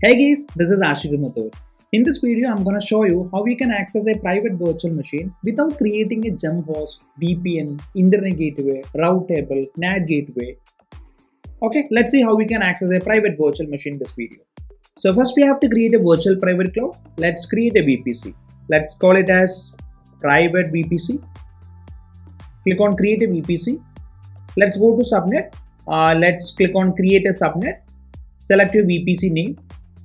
Hey guys, this is Ashiq Ummathoor. In this video, I'm gonna show you how we can access a private virtual machine without creating a jump host, VPN, internet gateway, route table, NAT gateway. Okay, let's see how we can access a private virtual machine in this video. So first we have to create a virtual private cloud. Let's create a VPC. Let's call it as private VPC. Click on create a VPC. Let's go to subnet. Uh, let's click on create a subnet. Select your VPC name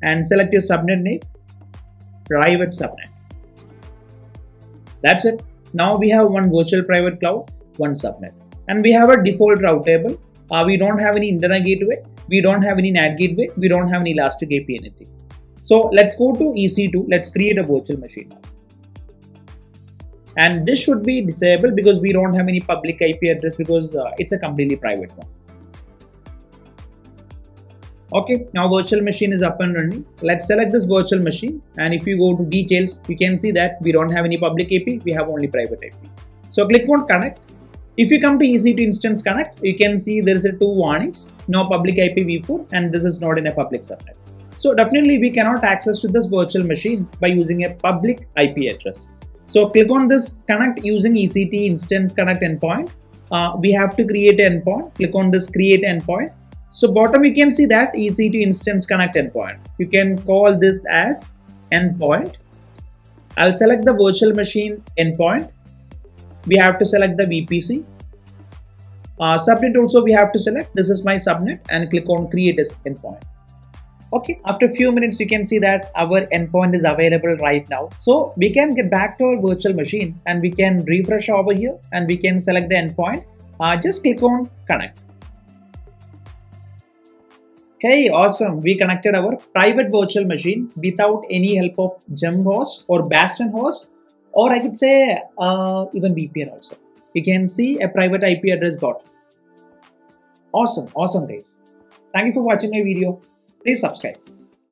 and select your subnet name private subnet. That's it. Now we have one virtual private cloud one subnet. And we have a default route table. Uh, we don't have any internet gateway. We don't have any NAT gateway. We don't have any elastic IP anything so let's go to EC2 let's create a virtual machine. And this should be disabled because we don't have any public IP address because uh, it's a completely private one okay now virtual machine is up and running. Let's select this virtual machine and if you go to details you can see that we don't have any public ip we have only private ip so click on connect. If you come to ec2 instance connect you can see there is a two warnings no public ipv4 and this is not in a public subnet. So definitely we cannot access to this virtual machine by using a public ip address. So click on this connect using EC2 instance connect endpoint. Uh, we have to create an endpoint. Click on this create endpoint so bottom you can see that EC2 instance connect endpoint. You can call this as endpoint. I'll select the virtual machine endpoint. We have to select the VPC. Uh, subnet also we have to select. This is my subnet and click on create as endpoint. Okay, after a few minutes you can see that our endpoint is available right now. So we can get back to our virtual machine and we can refresh over here and we can select the endpoint. Uh, just click on connect. Hey, awesome! We connected our private virtual machine without any help of jump host or Bastion host, or I could say uh, even VPN also. You can see a private IP address got. Awesome, awesome guys. Thank you for watching my video. Please subscribe.